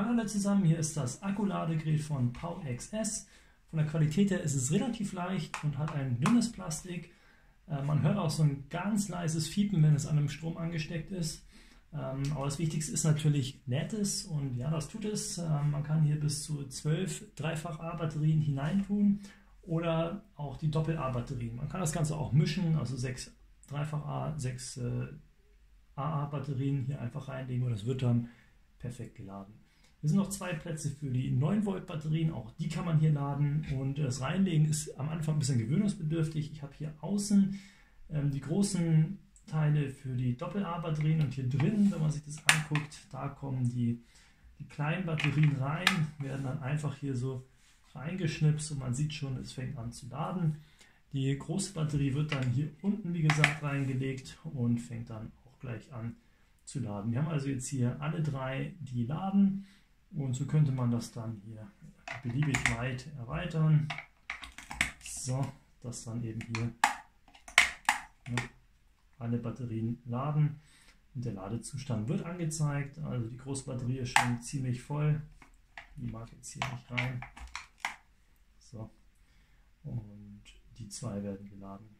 Hallo alle zusammen, hier ist das Akkuladegerät von PowerXS. Von der Qualität her ist es relativ leicht und hat ein dünnes Plastik. Äh, man hört auch so ein ganz leises Fiepen, wenn es an dem Strom angesteckt ist. Ähm, aber das Wichtigste ist natürlich nettes und ja, das tut es. Ähm, man kann hier bis zu 12 Dreifach-A-Batterien hineintun oder auch die Doppel-A-Batterien. Man kann das Ganze auch mischen, also 6 Dreifach-A, 6 äh, AA-Batterien hier einfach reinlegen und das wird dann perfekt geladen. Hier sind noch zwei Plätze für die 9 Volt Batterien, auch die kann man hier laden und das Reinlegen ist am Anfang ein bisschen gewöhnungsbedürftig. Ich habe hier außen ähm, die großen Teile für die Doppel-A-Batterien und hier drin, wenn man sich das anguckt, da kommen die, die kleinen Batterien rein, werden dann einfach hier so reingeschnipst und man sieht schon, es fängt an zu laden. Die große Batterie wird dann hier unten, wie gesagt, reingelegt und fängt dann auch gleich an zu laden. Wir haben also jetzt hier alle drei, die laden und so könnte man das dann hier beliebig weit erweitern. So, dass dann eben hier ja, alle Batterien laden und der Ladezustand wird angezeigt. Also die Großbatterie ist schon ziemlich voll. Die mag jetzt hier nicht rein. So. Und die zwei werden geladen.